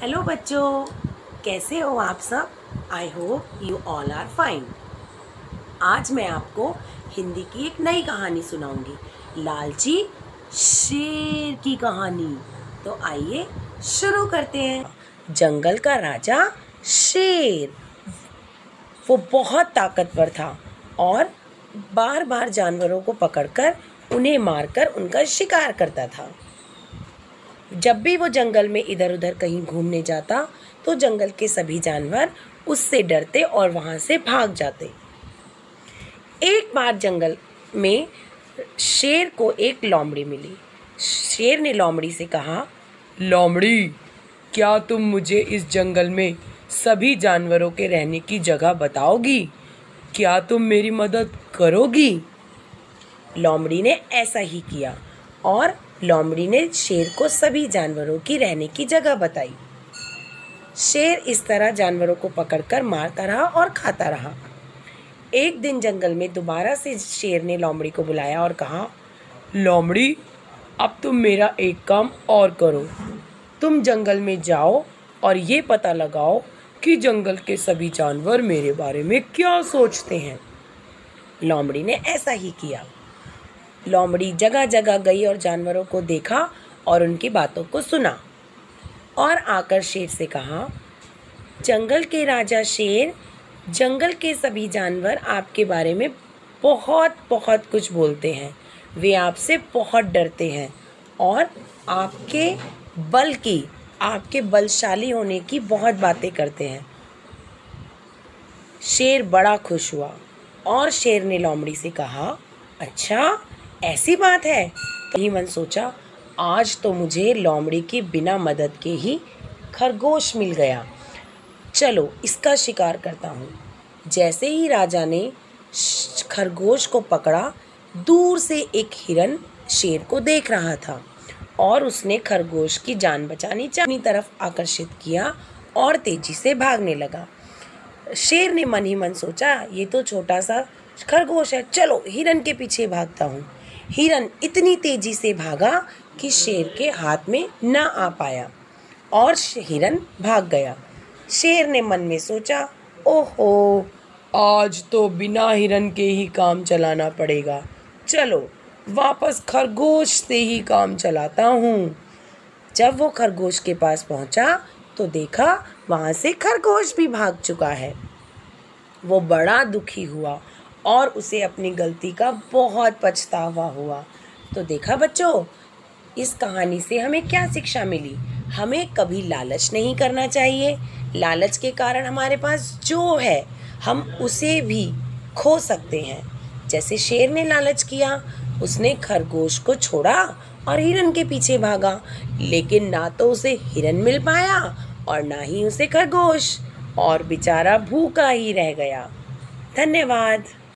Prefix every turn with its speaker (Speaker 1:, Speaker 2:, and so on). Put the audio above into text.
Speaker 1: Hello बच्चों। कैसे हो आप सब? I hope you all are fine आज मैं आपको हिंदी की एक नई कहानी सुनाऊँगी। लालची शेर की कहानी। तो आइए शुरू करते हैं। जंगल का राजा शेर। वो बहुत ताकतवर था और बार बार जानवरों को पकड़कर उन्हें मारकर उनका शिकार करता था। जब भी वो जंगल में इधर उधर कहीं घूमने जाता तो जंगल के सभी जानवर उससे डरते और वहाँ से भाग जाते। एक बार जंगल में शेर को एक लोमड़ी मिली। शेर ने लोमड़ी से कहा,
Speaker 2: लोमड़ी, क्या तुम मुझे इस जंगल में सभी जानवरों के रहने की जगह बताओगी? क्या तुम मेरी मदद करोगी?
Speaker 1: लोमड़ी ने ऐसा ही किया और लोमड़ी ने शेर को सभी जानवरों की रहने की जगह बताई। शेर इस तरह जानवरों को पकड़कर मारता रहा और खाता रहा। एक दिन जंगल में दोबारा से शेर ने लोमड़ी को बुलाया और कहा,
Speaker 2: लोमड़ी, अब तुम मेरा एक काम और करो। तुम जंगल में जाओ और ये पता लगाओ कि जंगल के सभी जानवर मेरे बारे में क्या सोचते हैं।
Speaker 1: लोमड़ी ने ऐसा ही किया। लोमड़ी जगह जगह गई और जानवरों को देखा और उनकी बातों को सुना। और आकर शेर से कहा, जंगल के राजा शेर, जंगल के सभी जानवर आपके बारे में बहुत बहुत कुछ बोलते हैं। वे आपसे बहुत डरते हैं और आपके बल की, आपके बलशाली होने की बहुत बातें करते हैं। शेर बड़ा खुश हुआ और शेर ने लोमड़ी से कहा अच्छा ऐसी बात है? तो मन सोचा, आज तो मुझे लोमड़ी की बिना मदद के ही खरगोश मिल गया। चलो, इसका शिकार करता हूँ। जैसे ही राजा ने खरगोश को पकड़ा, दूर से एक हिरन शेर को देख रहा था और उसने खरगोश की जान बचानी अपनी तरफ़ आकर्षित किया और तेज़ी से भागने लगा। शेर ने मन ही मन सोचा, ये तो छोटा सा खरगोश है। चलो, हिरन के पीछे भागता हूँ। हिरन इतनी तेज़ी से भागा कि शेर के हाथ में न आ पाया और हिरन भाग गया। शेर ने मन में सोचा, ओहो,
Speaker 2: आज तो बिना हिरन के ही काम चलाना पड़ेगा। चलो, वापस खरगोश से ही काम चलाता हूँ।
Speaker 1: जब वो खरगोश के पास पहुँचा तो देखा वहाँ से खरगोश भी भाग चुका है। वो बड़ा दुखी हुआ और उसे अपनी गलती का बहुत पछतावा हुआ। तो देखा बच्चों, इस कहानी से हमें क्या शिक्षा मिली? हमें कभी लालच नहीं करना चाहिए। लालच के कारण हमारे पास जो है, हम उसे भी खो सकते हैं। जैसे शेर ने लालच किया, उसने खरगोश को छोड़ा और हिरन के पीछे भागा, लेकिन ना तो उसे हिरन मिल पाया और ना ही उसे खरगोश, और बेचारा भूखा ही रह गया। धन्यवाद।